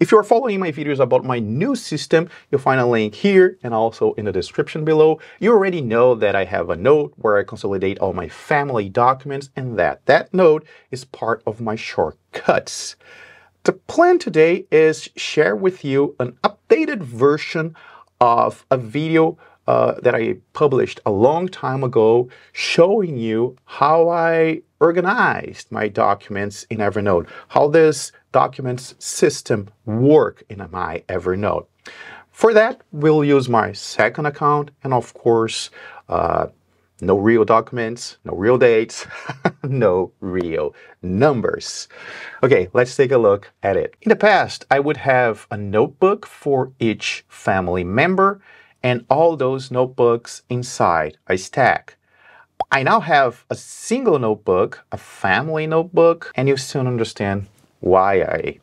If you're following my videos about my new system, you'll find a link here and also in the description below. You already know that I have a note where I consolidate all my family documents and that that note is part of my shortcuts. The plan today is share with you an updated version of a video uh, that I published a long time ago showing you how I organized my documents in Evernote, how this documents system work in my Evernote. For that, we'll use my second account and of course, uh, no real documents, no real dates, no real numbers. Okay, let's take a look at it. In the past, I would have a notebook for each family member and all those notebooks inside a stack. I now have a single notebook, a family notebook, and you soon understand why I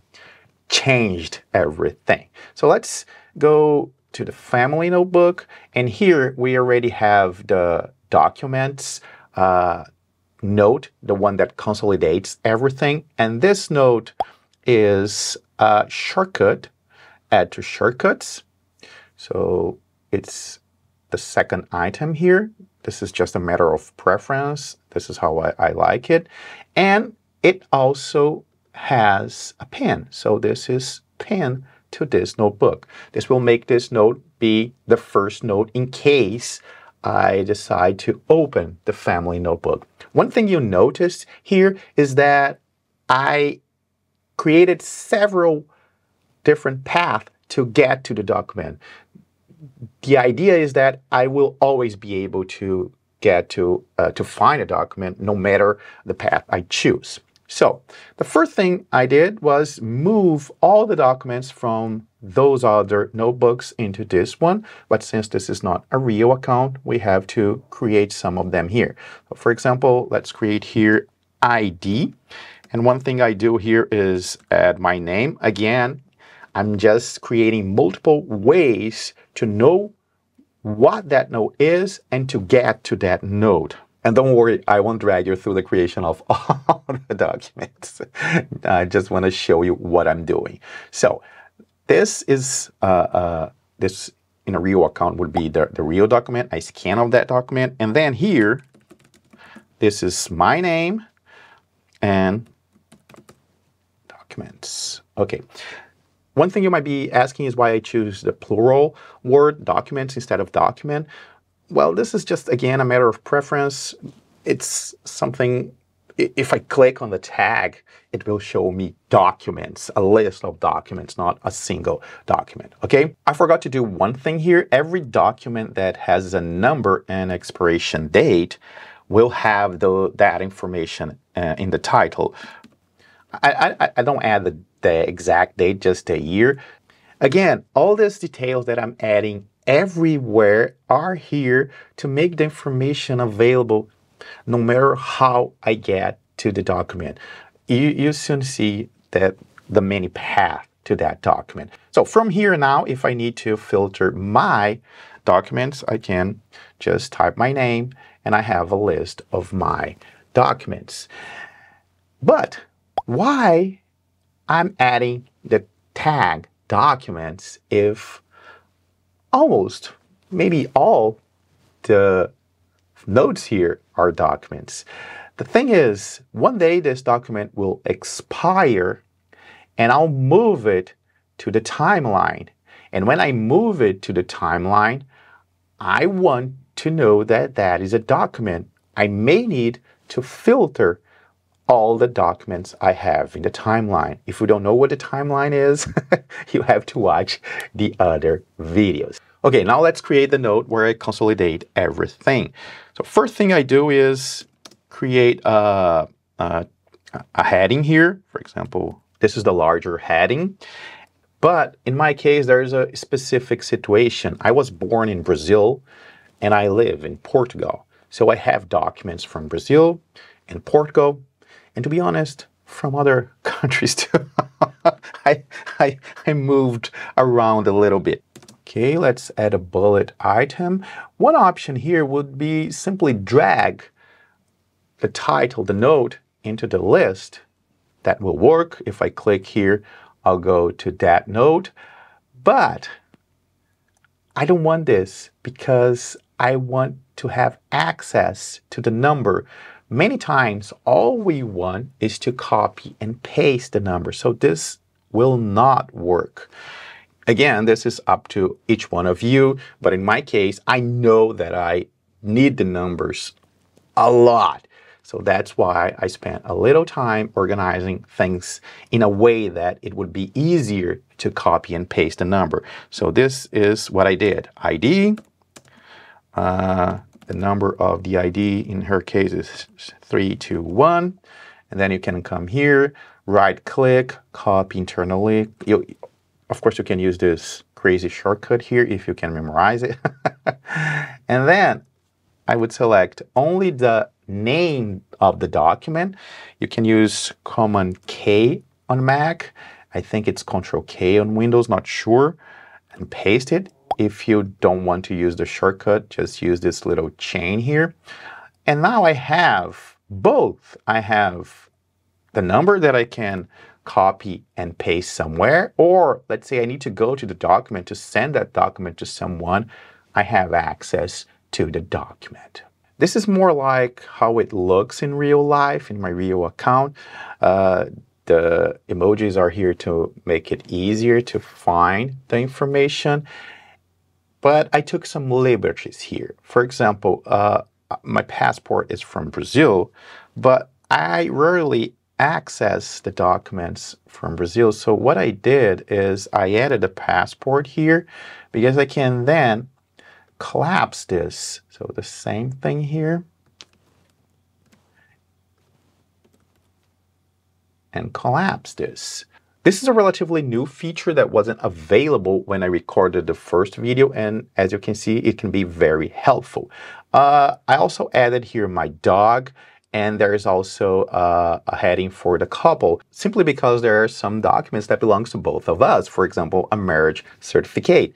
changed everything. So let's go to the family notebook, and here we already have the documents uh, note, the one that consolidates everything, and this note is a shortcut, add to shortcuts. So it's the second item here. This is just a matter of preference. This is how I, I like it. And it also has a pin. So this is pin to this notebook. This will make this note be the first note in case I decide to open the family notebook. One thing you'll notice here is that I created several different paths to get to the document. The idea is that I will always be able to get to, uh, to find a document no matter the path I choose. So the first thing I did was move all the documents from those other notebooks into this one. But since this is not a real account, we have to create some of them here. For example, let's create here ID. And one thing I do here is add my name. Again, I'm just creating multiple ways to know what that node is and to get to that node. And don't worry, I won't drag you through the creation of all the documents. I just want to show you what I'm doing. So this is, uh, uh, this in a real account would be the, the real document. I scan of that document. And then here, this is my name and documents. Okay. One thing you might be asking is why I choose the plural word documents instead of document. Well, this is just, again, a matter of preference. It's something, if I click on the tag, it will show me documents, a list of documents, not a single document, okay? I forgot to do one thing here. Every document that has a number and expiration date will have the, that information uh, in the title. I, I, I don't add the, the exact date, just a year. Again, all these details that I'm adding everywhere are here to make the information available no matter how I get to the document. You, you soon see that the many path to that document. So from here now, if I need to filter my documents, I can just type my name and I have a list of my documents. But why I'm adding the tag documents if almost, maybe all the notes here are documents. The thing is, one day this document will expire and I'll move it to the timeline. And when I move it to the timeline, I want to know that that is a document. I may need to filter all the documents I have in the timeline. If you don't know what the timeline is, you have to watch the other videos. Okay, now let's create the note where I consolidate everything. So first thing I do is create a, a, a heading here. For example, this is the larger heading. But in my case, there's a specific situation. I was born in Brazil and I live in Portugal. So I have documents from Brazil and Portugal and to be honest, from other countries too. I, I, I moved around a little bit. Okay, let's add a bullet item. One option here would be simply drag the title, the note, into the list. That will work if I click here I'll go to that note. But I don't want this because I want to have access to the number. Many times, all we want is to copy and paste the number. So this will not work. Again, this is up to each one of you, but in my case, I know that I need the numbers a lot. So that's why I spent a little time organizing things in a way that it would be easier to copy and paste the number. So this is what I did. ID, uh, the number of the ID in her case is 321. And then you can come here, right click, copy internally. You, of course, you can use this crazy shortcut here if you can memorize it. and then I would select only the name of the document. You can use Command K on Mac. I think it's Control K on Windows, not sure, and paste it. If you don't want to use the shortcut, just use this little chain here. And now I have both. I have the number that I can copy and paste somewhere, or let's say I need to go to the document to send that document to someone, I have access to the document. This is more like how it looks in real life in my real account. Uh, the emojis are here to make it easier to find the information. But I took some liberties here. For example, uh, my passport is from Brazil, but I rarely access the documents from Brazil. So what I did is I added a passport here because I can then collapse this. So the same thing here. And collapse this. This is a relatively new feature that wasn't available when I recorded the first video, and as you can see, it can be very helpful. Uh, I also added here my dog, and there is also uh, a heading for the couple, simply because there are some documents that belongs to both of us, for example, a marriage certificate.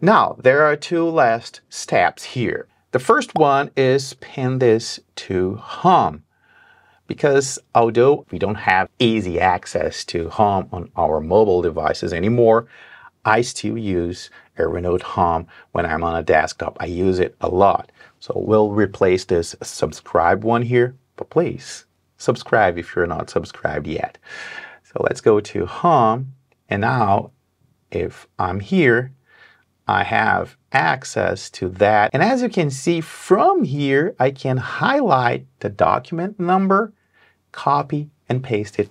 Now, there are two last steps here. The first one is pin this to home because although we don't have easy access to home on our mobile devices anymore, I still use Evernote Home when I'm on a desktop. I use it a lot. So we'll replace this subscribe one here, but please subscribe if you're not subscribed yet. So let's go to Home. And now if I'm here, I have access to that. And as you can see from here, I can highlight the document number, copy and paste it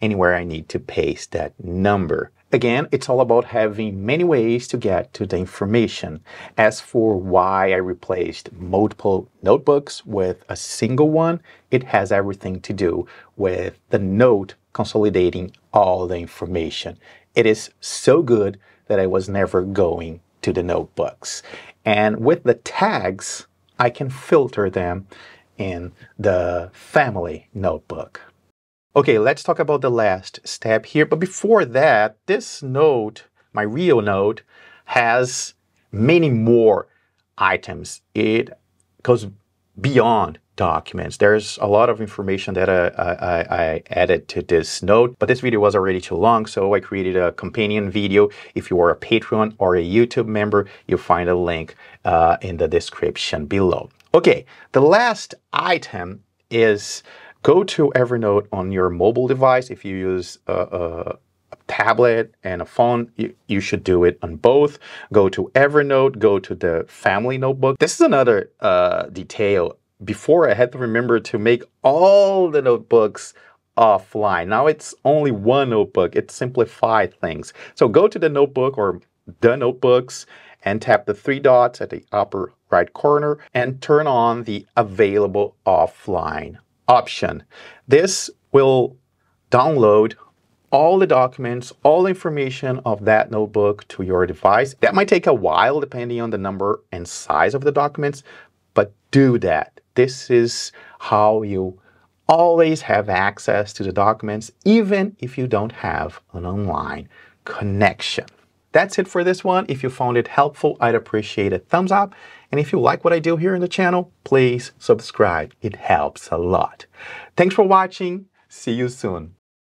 anywhere I need to paste that number. Again, it's all about having many ways to get to the information. As for why I replaced multiple notebooks with a single one, it has everything to do with the note consolidating all the information. It is so good that I was never going to the notebooks. And with the tags, I can filter them in the family notebook. Okay, let's talk about the last step here. But before that, this note, my real note, has many more items. It goes beyond documents. There's a lot of information that I, I, I, added to this note, but this video was already too long, so I created a companion video. If you are a Patreon or a YouTube member, you'll find a link uh, in the description below. Okay, the last item is go to Evernote on your mobile device. If you use a, a tablet and a phone, you, you, should do it on both. Go to Evernote, go to the family notebook. This is another uh, detail before I had to remember to make all the notebooks offline. Now it's only one notebook. It simplified things. So go to the notebook or the notebooks and tap the three dots at the upper right corner and turn on the available offline option. This will download all the documents, all the information of that notebook to your device. That might take a while depending on the number and size of the documents, but do that. This is how you always have access to the documents, even if you don't have an online connection. That's it for this one. If you found it helpful, I'd appreciate a thumbs up. And if you like what I do here in the channel, please subscribe. It helps a lot. Thanks for watching. See you soon.